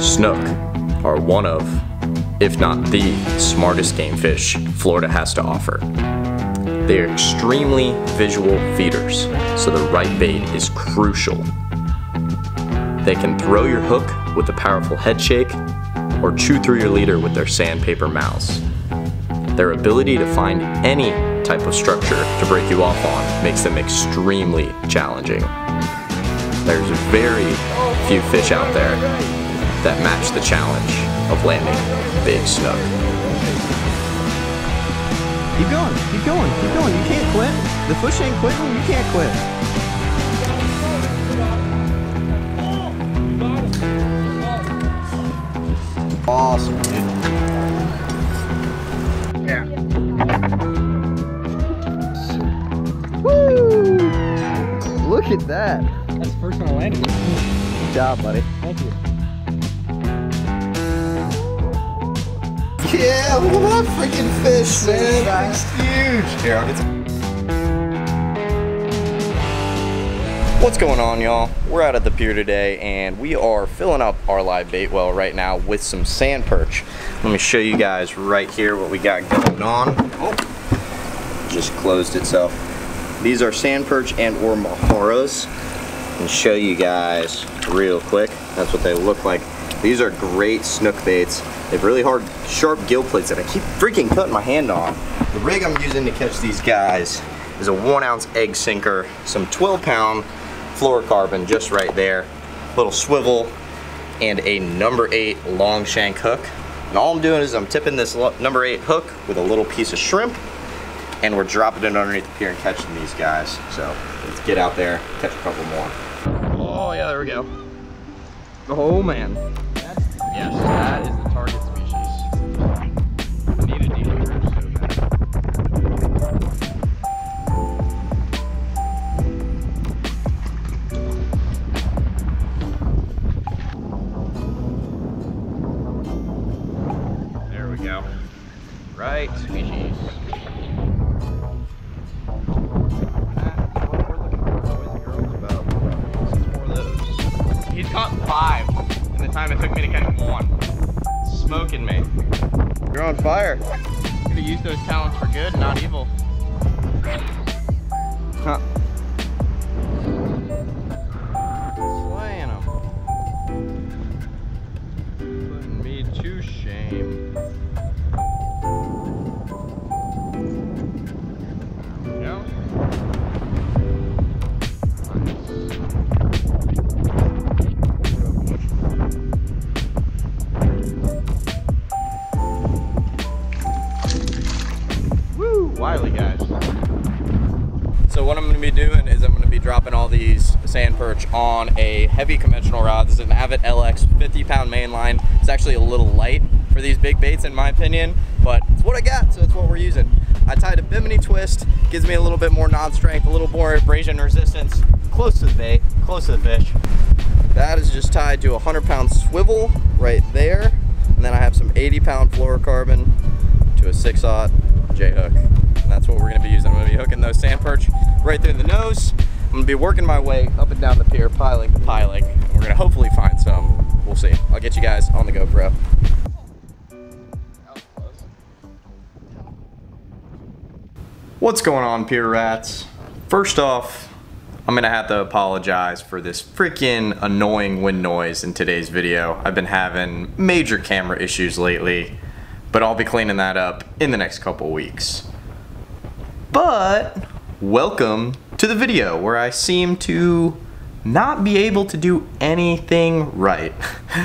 Snook are one of, if not the smartest game fish Florida has to offer. They are extremely visual feeders, so the right bait is crucial. They can throw your hook with a powerful head shake or chew through your leader with their sandpaper mouths. Their ability to find any type of structure to break you off on makes them extremely challenging. There's very few fish out there that match the challenge of landing big snook. Keep going, keep going, keep going. You can't quit. The fish ain't quitting, you can't quit. Awesome, dude. Yeah. Woo! Look at that. That's the first one I landed. Good job, buddy. Yeah, look at that freaking fish, man. That's huge. Here, I'll get some. What's going on, y'all? We're out at the pier today, and we are filling up our live bait well right now with some sand perch. Let me show you guys right here what we got going on. Oh, just closed itself. These are sand perch and or mojaros. And show you guys real quick. That's what they look like. These are great snook baits. They have really hard, sharp gill plates that I keep freaking cutting my hand on. The rig I'm using to catch these guys is a one ounce egg sinker, some 12 pound fluorocarbon just right there, little swivel, and a number eight long shank hook. And all I'm doing is I'm tipping this number eight hook with a little piece of shrimp, and we're dropping it underneath the pier and catching these guys. So let's get out there, catch a couple more. Oh yeah, there we go. Oh man. Yes, that is the target species. I need a dehydrator so bad. There we go. Right species. The time it took me to catch one. Smoking me. You're on fire. Gonna use those talents for good, not evil. Huh. So what I'm going to be doing is I'm going to be dropping all these sand perch on a heavy conventional rod. This is an Avet LX 50 pound mainline. It's actually a little light for these big baits in my opinion, but it's what I got, so it's what we're using. I tied a bimini twist, gives me a little bit more knot strength, a little more abrasion resistance, close to the bait, close to the fish. That is just tied to a 100 pound swivel right there, and then I have some 80 pound fluorocarbon to a 6-aught J-hook. And that's what we're gonna be using. I'm gonna be hooking those sand perch right through the nose. I'm gonna be working my way up and down the pier, piling piling. We're gonna hopefully find some. We'll see. I'll get you guys on the GoPro. What's going on, pier rats? First off, I'm gonna have to apologize for this freaking annoying wind noise in today's video. I've been having major camera issues lately, but I'll be cleaning that up in the next couple weeks. But welcome to the video where I seem to not be able to do anything right.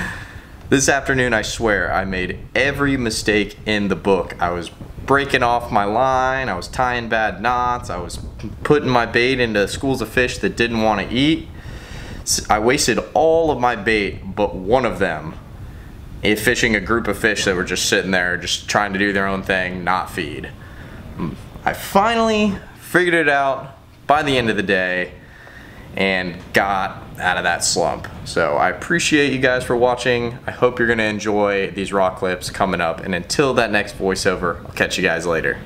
this afternoon, I swear, I made every mistake in the book. I was breaking off my line, I was tying bad knots, I was putting my bait into schools of fish that didn't want to eat. I wasted all of my bait but one of them eh, fishing a group of fish that were just sitting there just trying to do their own thing, not feed. Hmm. I finally figured it out by the end of the day and got out of that slump. So I appreciate you guys for watching. I hope you're gonna enjoy these raw clips coming up. And until that next voiceover, I'll catch you guys later.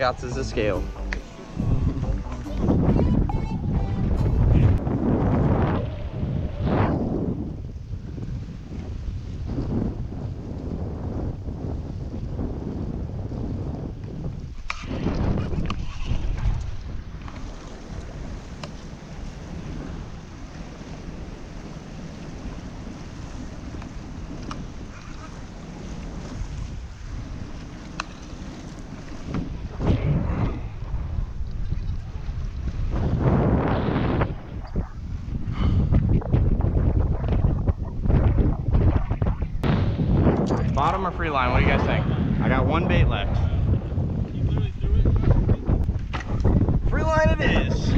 Got is a scale. Bottom or free line? What do you guys think? I got one bait left. Free line it is.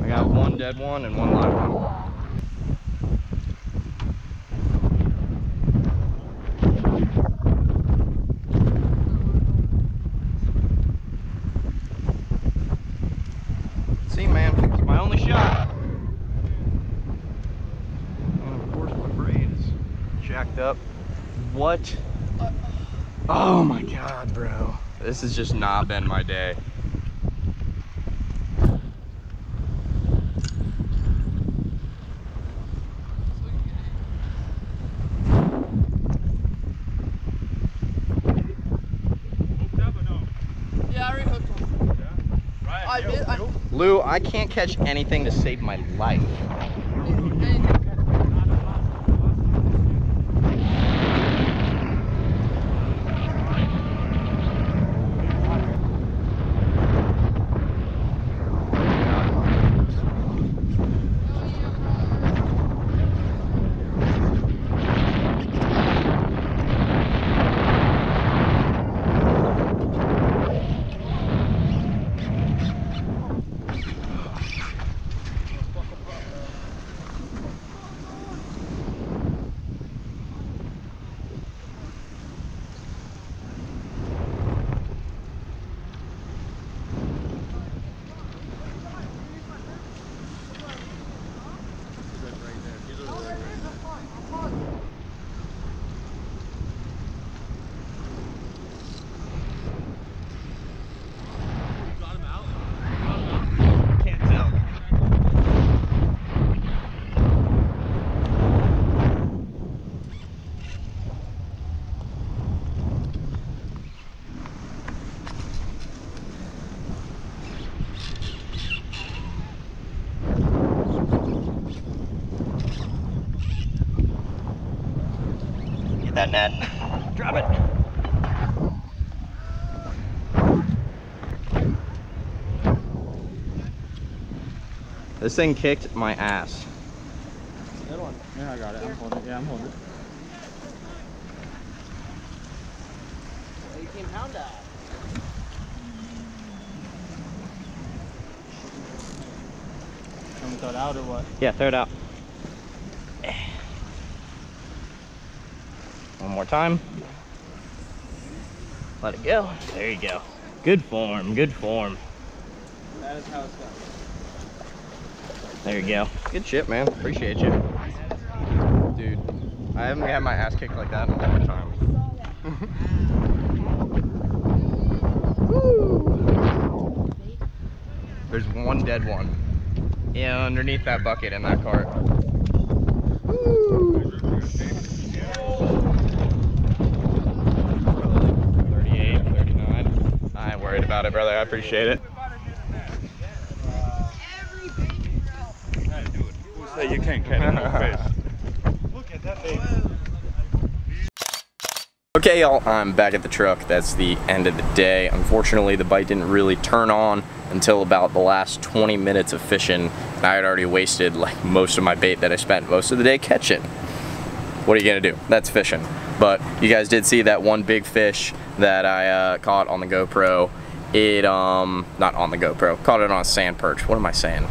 I got one dead one and one live one. See, man, it's my only shot. And of course, my braid is jacked up. What? Oh my god, bro. This has just not been my day. Yeah, I already hooked one. I did. I, Lou, I can't catch anything to save my life. Can't tell. Get that net. Drop it. This thing kicked my ass. Yeah, I got it. I'm holding it. Yeah, I'm holding it. 18 pounder. Can we throw it out or what? Yeah, throw it out. One more time. Let it go. There you go. Good form, good form. That is how it's done. There you go. Good shit, man. Appreciate you. Dude, I haven't had my ass kicked like that in a long time. There's one dead one. Yeah, underneath that bucket in that cart. Woo. 38, 39. I ain't worried about it, brother. I appreciate it. Who say you can't catch no fish? Okay, y'all, I'm back at the truck. That's the end of the day. Unfortunately, the bite didn't really turn on until about the last 20 minutes of fishing, and I had already wasted like most of my bait that I spent most of the day catching. What are you gonna do? That's fishing. But you guys did see that one big fish that I uh, caught on the GoPro. It, um, not on the GoPro, caught it on a sand perch. What am I saying?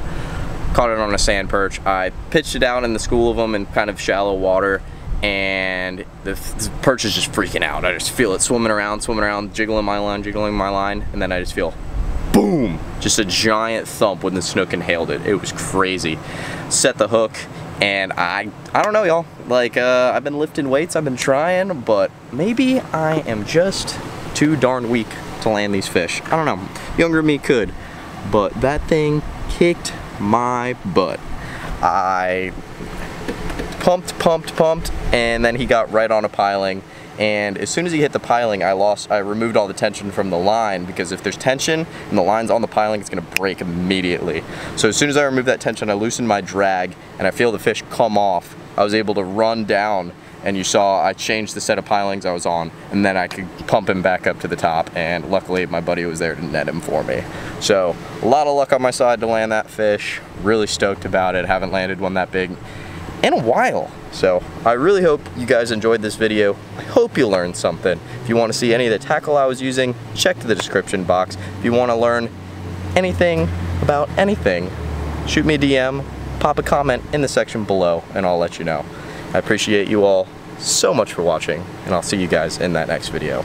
Caught it on a sand perch. I pitched it out in the school of them in kind of shallow water and the, the, perch is just freaking out. I just feel it swimming around, swimming around, jiggling my line, jiggling my line, and then I just feel boom, just a giant thump when the snook inhaled it. It was crazy. Set the hook, and I, I don't know, y'all. Like, uh, I've been lifting weights, I've been trying, but maybe I am just too darn weak to land these fish. I don't know. Younger me could, but that thing kicked my butt. I pumped, pumped, pumped, and then he got right on a piling. And as soon as he hit the piling, I lost, I removed all the tension from the line because if there's tension and the line's on the piling, it's gonna break immediately. So as soon as I removed that tension, I loosened my drag and I feel the fish come off. I was able to run down and you saw I changed the set of pilings I was on and then I could pump him back up to the top and luckily my buddy was there to net him for me. So a lot of luck on my side to land that fish. Really stoked about it. Haven't landed one that big in a while. So I really hope you guys enjoyed this video. I hope you learned something. If you want to see any of the tackle I was using, check the description box. If you want to learn anything about anything, shoot me a DM, pop a comment in the section below, and I'll let you know. I appreciate you all so much for watching, and I'll see you guys in that next video.